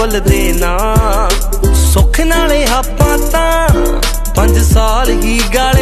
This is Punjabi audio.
ਜ਼ਿੰਦਗੀ ਦੇ ਦਿਨ ਨਾ। ਸੁੱਖ ਨਾਲੇ ਆਪਾਂ ਤਾਂ ਪੰਜ ਸਾਲ ਹੀ ਗਾਲੇ